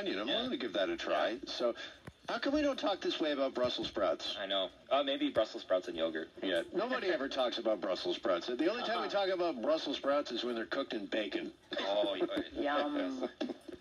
onion. I'm Yeah. willing to give that a try. So, how come we don't talk this way about Brussels sprouts? I know. Uh, maybe Brussels sprouts and yogurt. Yeah, nobody ever talks about Brussels sprouts. The only time we uh-huh. talk about Brussels sprouts is when they're cooked in bacon. Oh, Yum.